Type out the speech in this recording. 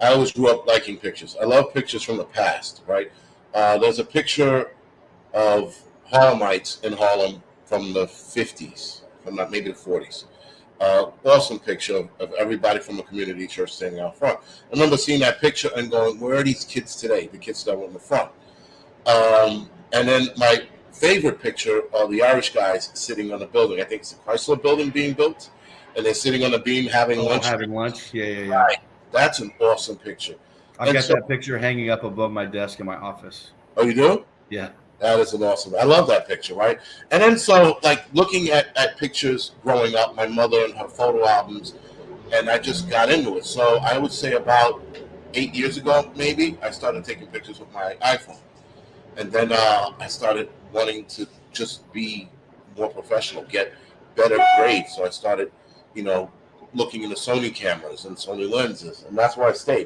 I always grew up liking pictures. I love pictures from the past, right? Uh, there's a picture of Harlemites in Harlem from the 50s, from not maybe the 40s. Uh, awesome picture of, of everybody from the community church standing out front. I remember seeing that picture and going, "Where are these kids today? The kids that were in the front." Um, and then my favorite picture are the Irish guys sitting on the building. I think it's the Chrysler building being built, and they're sitting on the beam having Oh, lunch. having lunch. Yeah, yeah, yeah. Right. That's an awesome picture. I've And got so- that picture hanging up above my desk in my office. Oh, you do? Yeah. That is an awesome. I love that picture, right? And then so like looking at, at pictures growing up, my mother and her photo albums, and I just got into it. So I would say about eight years ago, maybe, I started taking pictures with my iPhone. And then uh, I started wanting to just be more professional, get better grades. So I started, you know, looking into Sony cameras and Sony lenses, and that's where I stayed.